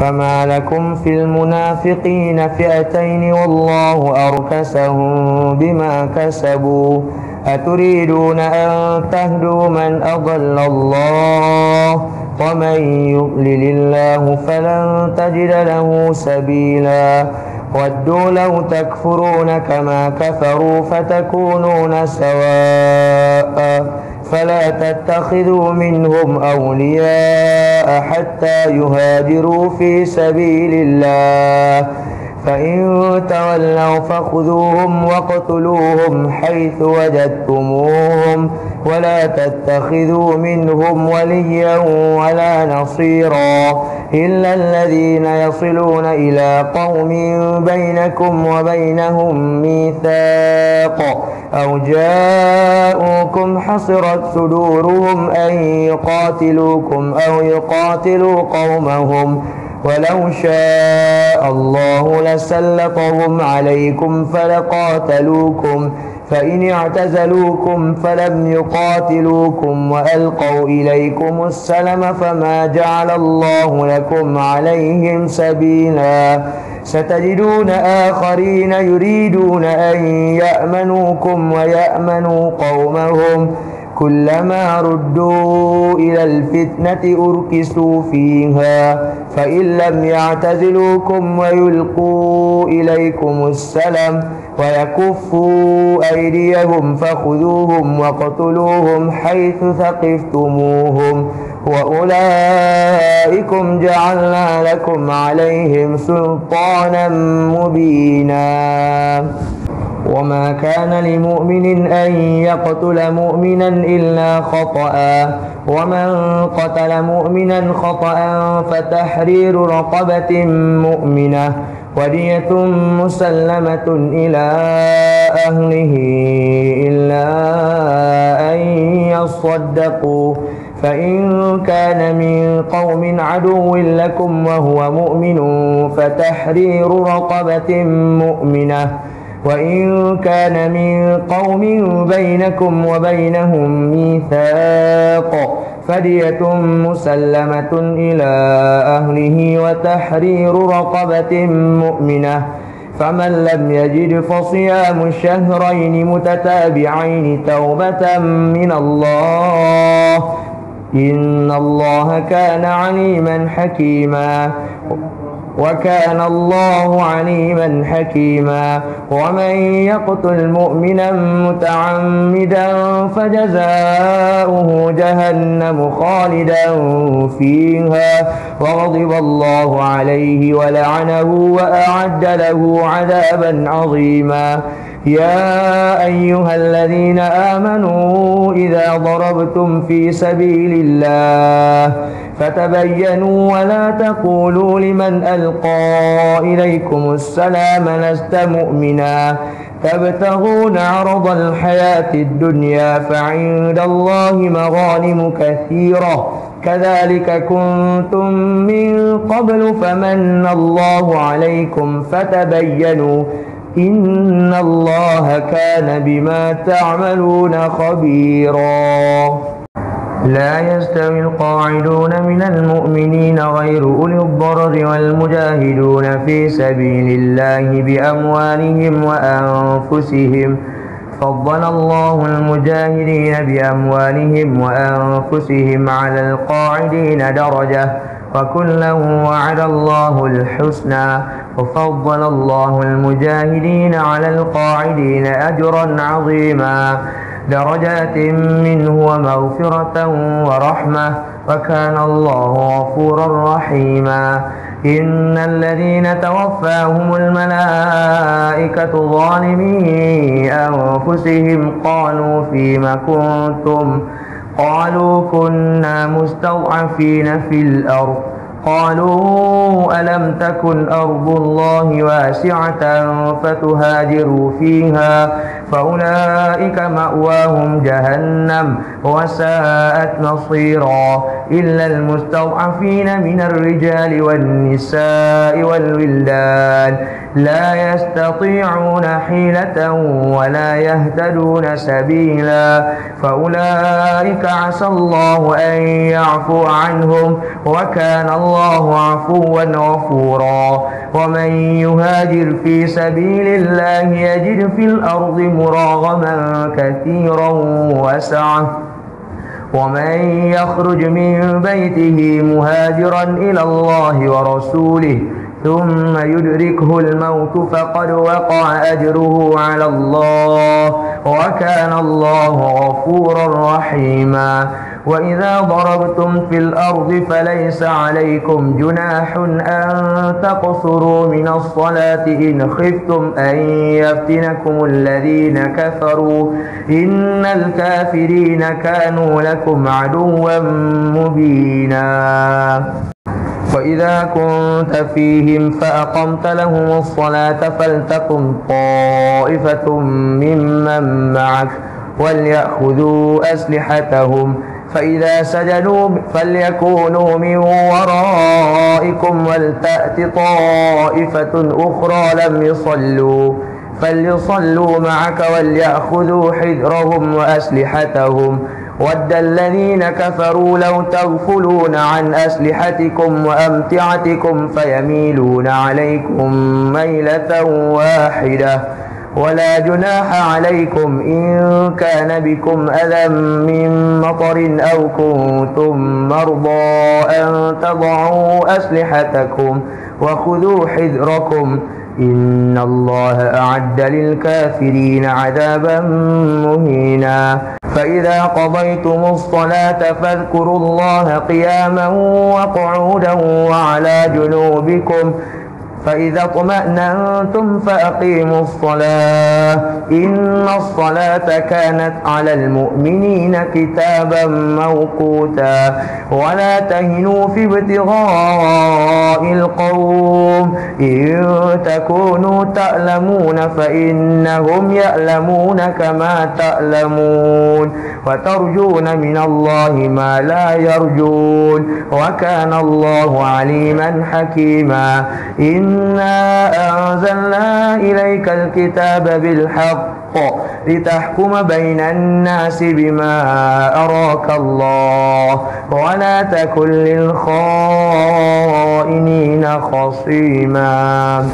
فما لكم في المنافقين فئتين والله أركسهم بما كسبوا أتريدون أن تهدوا من أضل الله ومن يؤلل الله فلن تجد له سبيلا ودوا لو تكفرون كما كفروا فتكونون سواء فلا تتخذوا منهم أولياء حتى يهاجروا في سبيل الله. فإن تولوا فخذوهم واقتلوهم حيث وجدتموهم ولا تتخذوا منهم وليا ولا نصيرا إلا الذين يصلون إلى قوم بينكم وبينهم ميثاق أو جاءوكم حصرت صدورهم أن يقاتلوكم أو يقاتلوا قومهم ولو شاء الله لسلطهم عليكم فلقاتلوكم فإن اعتزلوكم فلم يقاتلوكم وألقوا إليكم السلم فما جعل الله لكم عليهم سبيلا. ستجدون آخرين يريدون أن يأمنوكم ويأمنوا قومهم. كلما ردوا إلى الفتنة أركسوا فيها فإن لم يعتزلوكم ويلقوا إليكم السلام ويكفوا أيديهم فخذوهم وقتلوهم حيث ثقفتموهم وأولئكم جعلنا لكم عليهم سلطانا مبينا. وما كان لمؤمن أن يقتل مؤمنا إلا خطأ ومن قتل مؤمنا خطأ فتحرير رقبة مؤمنة ودية مسلمة إلى أهله إلا أن يصدقوا فإن كان من قوم عدو لكم وهو مؤمن فتحرير رقبة مؤمنة وإن كان من قوم بينكم وبينهم ميثاق فدية مسلمة إلى أهله وتحرير رقبة مؤمنة فمن لم يجد فصيام شهرين متتابعين توبة من الله إن الله كان عليما حكيما وكان الله عليما حكيما. ومن يقتل مؤمنا متعمدا فجزاؤه جهنم خالدا فيها. وغضب الله عليه ولعنه وأعد له عذابا عظيما. يا أيها الذين آمنوا إذا ضربتم في سبيل الله فتبينوا ولا تقولوا لمن ألقى إليكم السلام لست مؤمنا تبتغون عرض الحياة الدنيا فعند الله مغانم كثيرة كذلك كنتم من قبل فمن الله عليكم فتبينوا إن الله كان بما تعملون خبيراً. لا يستوي القاعدون من المؤمنين غير أولي الضرر والمجاهدون في سبيل الله بأموالهم وأنفسهم. فضل الله المجاهدين بأموالهم وأنفسهم على القاعدين درجة. وكلا وعد الله الحسنى وفضل الله المجاهدين على القاعدين أجرا عظيما درجات منه ومغفرة ورحمة وكان الله غفورا رحيما إن الذين توفاهم الملائكة ظالمي أنفسهم قالوا فيما كنتم؟ قالوا كنا مستضعفين في الأرض قالوا ألم تكن أرض الله واسعة فتهاجروا فيها فأولئك مأواهم جهنم وساءت مصيرا إلا المستضعفين من الرجال والنساء والولدان. لا يستطيعون حيلة ولا يهتدون سبيلا. فأولئك عسى الله أن يعفو عنهم وكان الله عفوا غفورا. ومن يهاجر في سبيل الله يجد في الأرض مراغما كثيرا وسعة. ومن يخرج من بيته مهاجرا إلى الله ورسوله ثم يدركه الموت فقد وقع أجره على الله وكان الله غفورا رحيما وإذا ضربتم في الأرض فليس عليكم جناح أن تقصروا من الصلاة إن خفتم أن يفتنكم الذين كفروا إن الكافرين كانوا لكم عدوا مبينا. وإذا كنت فيهم فأقمت لهم الصلاة فلتقم طائفة ممن معك وليأخذوا أسلحتهم فإذا سجدوا فليكونوا من ورائكم ولتأت طائفة أخرى لم يصلوا. فليصلوا معك وليأخذوا حذرهم وأسلحتهم. ود الذين كفروا لو تغفلون عن أسلحتكم وأمتعتكم فيميلون عليكم ميلة واحدة. ولا جناح عليكم إن كان بكم أذى من مطر أو كنتم مرضى أن تضعوا أسلحتكم وخذوا حذركم إن الله أعد للكافرين عذابا مهينا. فإذا قضيتم الصلاة فاذكروا الله قياما وقعودا وعلى جنوبكم فإذا اطمأننتم فأقيموا الصلاة. إن الصلاة كانت على المؤمنين كتابا موقوتا. ولا تهنوا في ابتغاء القوم. إن تكونوا تألمون فإنهم يألمون كما تألمون وترجون من الله ما لا يرجون. وكان الله عليما حكيما. إنا أنزلنا إليك الكتاب بالحق لتحكم بين الناس بما أراك الله ولا تكن للخائنين خصيما